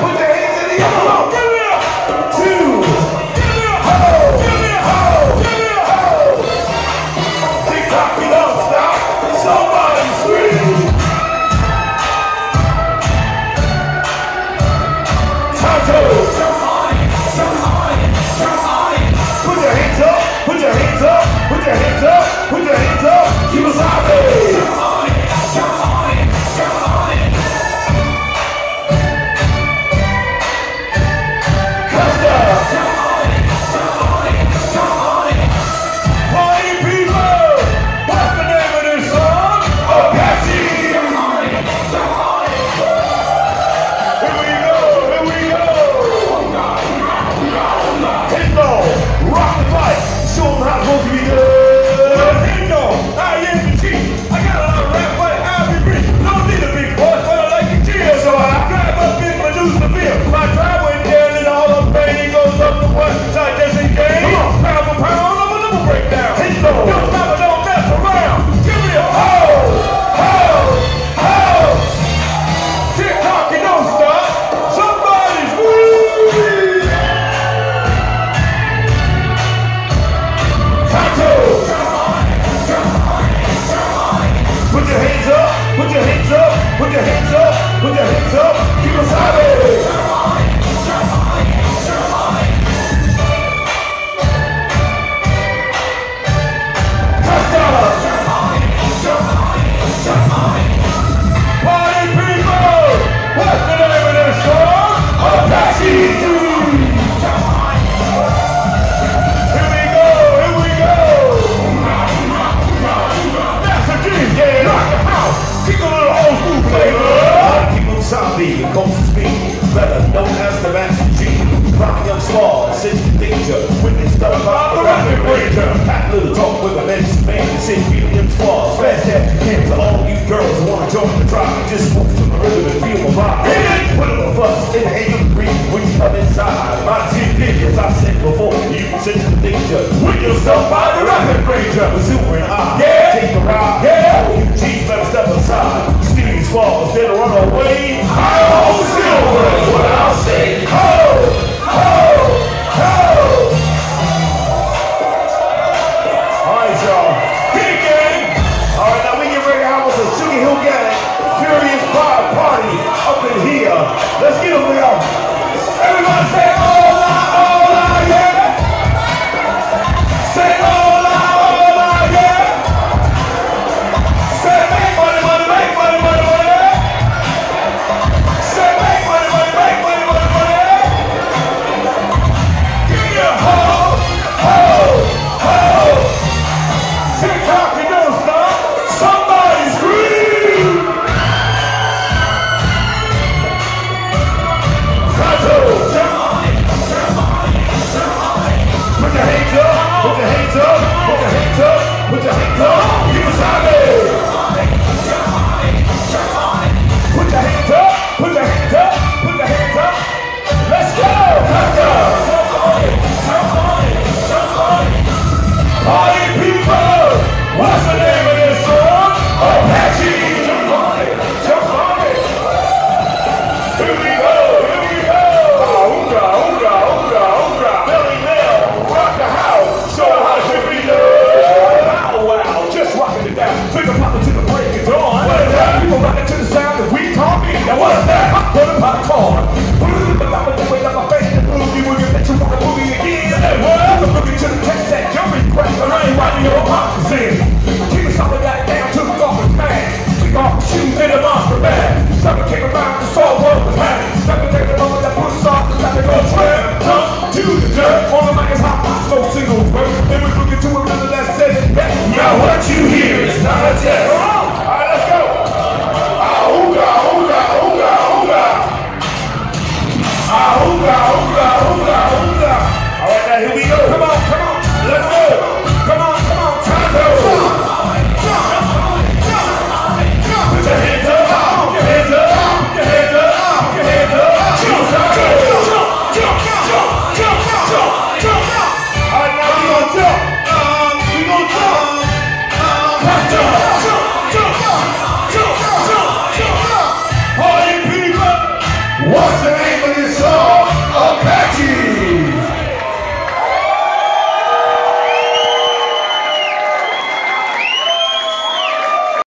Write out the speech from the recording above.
아플 때 Put your hands up, put your hands up, keep us out Red got a little talk with a magic man and send you to them squads. Flash that hand to all you girls who wanna join the tribe. Just move to the rhythm and feel my vibe. Put up a fuss in the age of three when you come inside. My TV, as I said before, you can sense the danger. With yourself by the rapid ranger. With Super and I, yeah. take a ride. Yeah. Put your hands up.